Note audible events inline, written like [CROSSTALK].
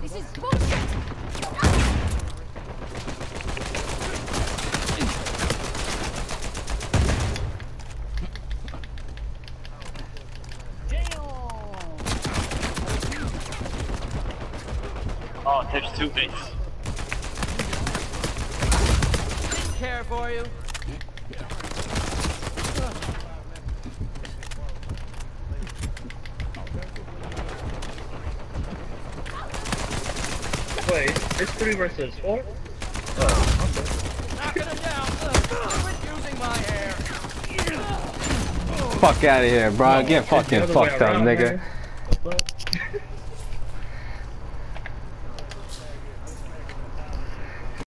This is bullshit! Oh, there's two bits. Care for you. Wait, it's three versus four? Oh, Knocking him down! using my hair! Fuck out of here, bro. No, Get fucking fucked up, nigga. [LAUGHS]